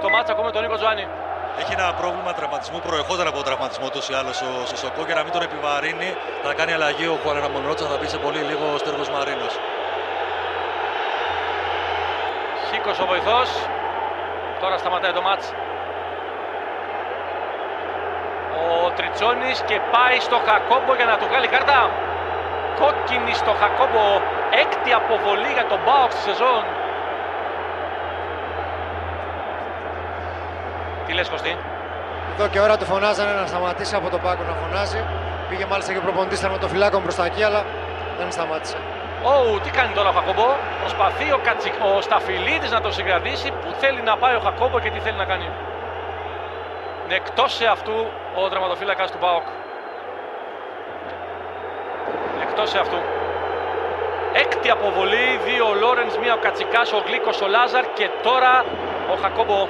στο μάτσα ακούμε τον Νίκο Τζοάνι. Έχει ένα πρόβλημα τραυματισμού, προερχόταν από τραυματισμό τόσο ή άλλως ο Σισοκό και να μην τον επιβαρύνει. Θα κάνει αλλαγή ο Χουάνερα Μονρότσα, θα μπει σε πολύ λίγο ο Στέργος Μαρίνος. Χίκος ο βοηθός. Τώρα σταματάει το μάτς. Ο Τριτσόνης και πάει στο Χακόμπο για να του βγάλει κάρτα. Κόκκινη στο Χακόμπο. Έκτη αποβολή για τον Μπάουξ στη σεζόν. Τι λες Κωστή; Εδώ και ώρα του φωνάζανε να σταματήσει από τον πάγκο να φωνάζει. Πήγε μάλιστα και ο προπονητής ήταν με το φυλάκο μπροστά εκεί, αλλά δεν σταμάτησε. Ωου, τι κάνει τώρα ο Χακόμπο; Προσπαθεί ο, Κατσικ... ο Σταφυλίδης να τον συγκρατήσει. Πού θέλει να πάει ο Χακόμπο και τι θέλει να κάνει; Είναι εκτός σε αυτού ο δραματοφύλακας του ΠΑΟΚ. Εκτός σε αυτού. Έκτη αποβολή, δύο ο Λόρενς, μία ο Κατσικάς, ο Γλίκος, ο Λάζαρ και τώρα ο Χακόμπο